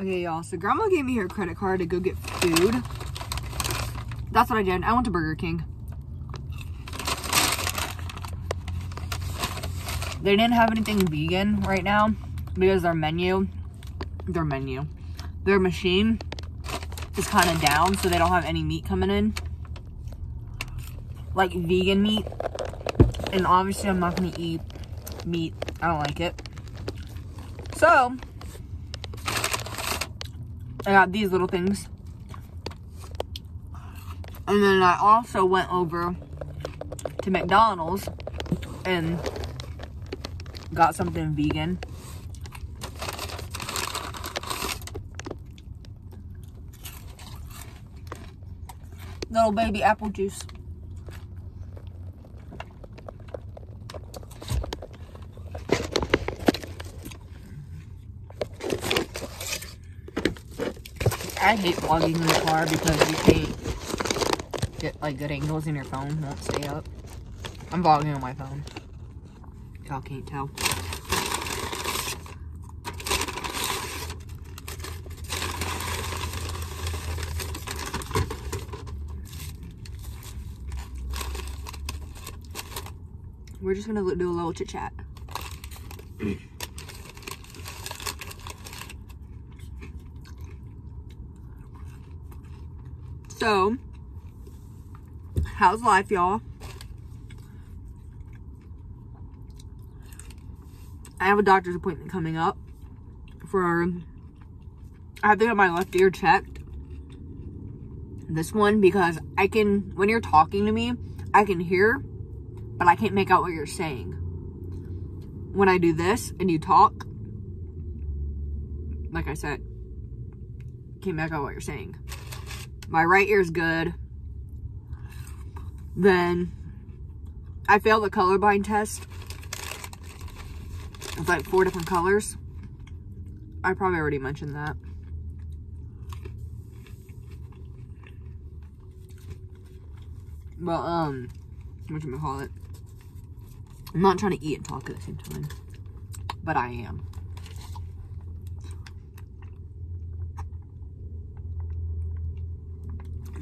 Okay, y'all. So grandma gave me her credit card to go get food. That's what I did. I went to Burger King. They didn't have anything vegan right now because their menu, their menu, their machine is kind of down, so they don't have any meat coming in. Like vegan meat. And obviously I'm not gonna eat meat. I don't like it. So, I got these little things. And then I also went over to McDonald's and got something vegan. Little baby apple juice. I hate vlogging in the car because you can't get like good angles in your phone, won't stay up. I'm vlogging on my phone. Y'all can't tell. We're just gonna do a little chit chat. so, how's life, y'all? I have a doctor's appointment coming up for, I have to get my left ear checked. This one because I can, when you're talking to me, I can hear, but I can't make out what you're saying. When I do this and you talk, like I said, can't make out what you're saying. My right ear's good. Then I failed the colorblind test. It's like four different colors. I probably already mentioned that. But, um, what you call it? I'm not trying to eat and talk at the same time, but I am.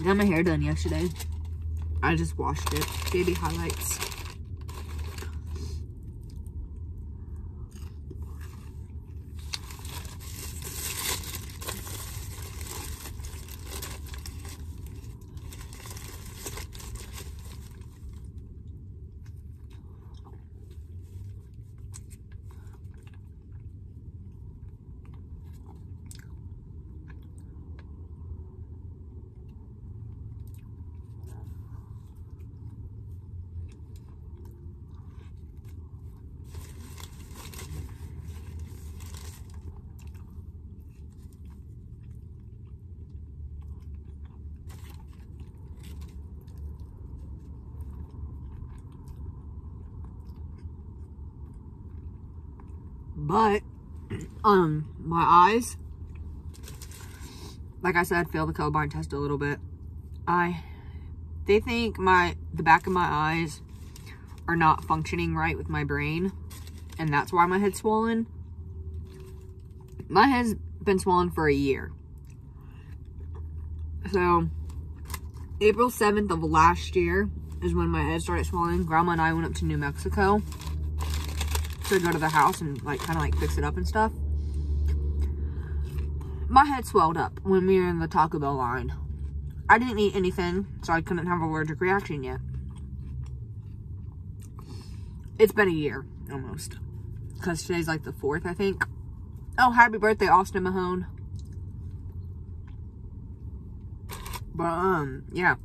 I got my hair done yesterday. I just washed it. Baby highlights. But, um, my eyes, like I said, failed the colorblind test a little bit. I, they think my, the back of my eyes are not functioning right with my brain. And that's why my head's swollen. My head's been swollen for a year. So, April 7th of last year is when my head started swelling. Grandma and I went up to New Mexico to go to the house and like kind of like fix it up and stuff. My head swelled up when we were in the Taco Bell line. I didn't eat anything, so I couldn't have an allergic reaction yet. It's been a year, almost. Because today's like the 4th, I think. Oh, happy birthday, Austin Mahone. But, um, yeah.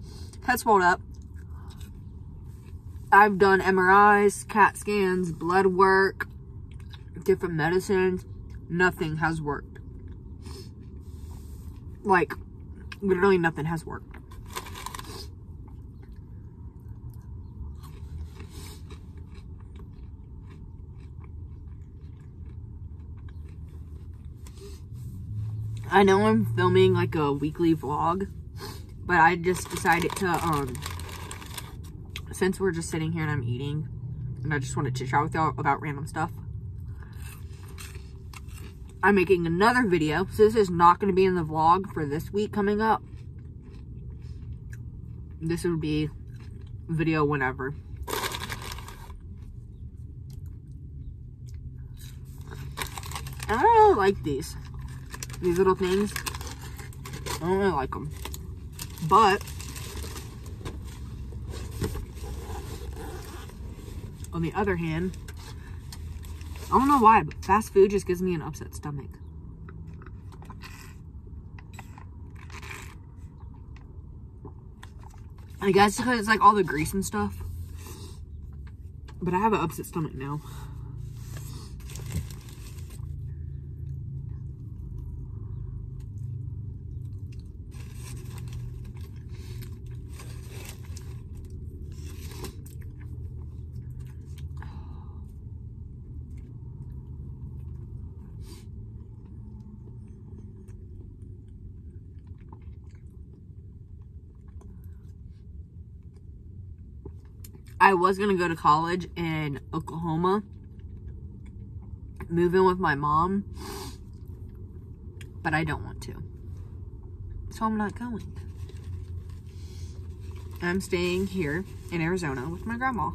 Head swelled up. I've done MRIs, CAT scans, blood work, different medicines. Nothing has worked. Like, literally nothing has worked. I know I'm filming like a weekly vlog, but I just decided to, um, since we're just sitting here and I'm eating, and I just wanted to chat with y'all about random stuff. I'm making another video. So this is not going to be in the vlog for this week coming up. This would be video whenever. I don't really like these. These little things. I don't really like them. But, on the other hand, I don't know why, but fast food just gives me an upset stomach. I guess because it's like all the grease and stuff. But I have an upset stomach now. I was going to go to college in Oklahoma, move in with my mom, but I don't want to. So I'm not going. I'm staying here in Arizona with my grandma.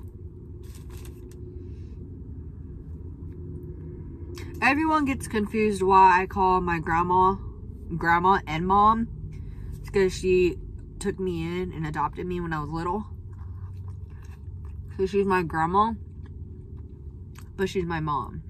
Everyone gets confused why I call my grandma grandma and mom. It's because she took me in and adopted me when I was little. So she's my grandma, but she's my mom.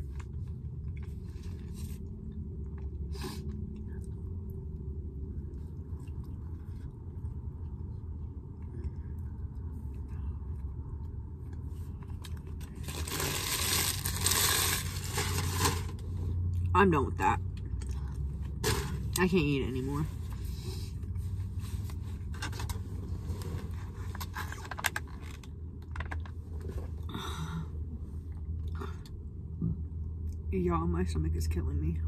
I'm done with that. I can't eat it anymore. Y'all, my stomach is killing me.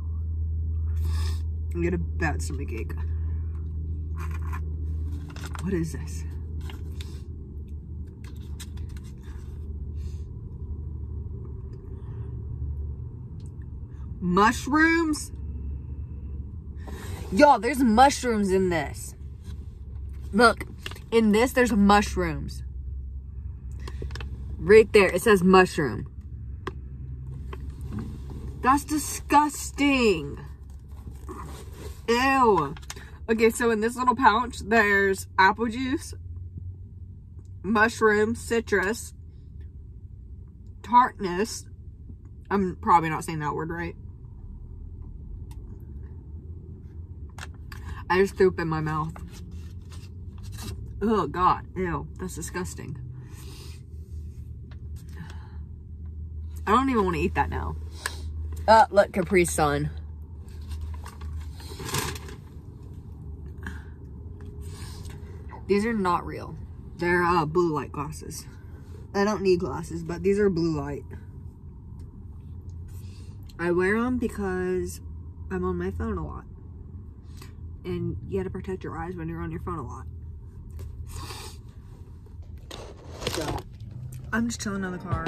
I get a bad stomach ache. What is this? Mushrooms? Y'all, there's mushrooms in this. Look, in this, there's mushrooms. Right there, it says mushroom. That's disgusting. Ew. Okay, so in this little pouch, there's apple juice, mushroom, citrus, tartness. I'm probably not saying that word right. I just threw up in my mouth. Oh, God. Ew. That's disgusting. I don't even want to eat that now. Uh, look, Capri Sun. These are not real. They're uh, blue light glasses. I don't need glasses, but these are blue light. I wear them because I'm on my phone a lot. And you gotta protect your eyes when you're on your phone a lot. So, I'm just chilling in the car.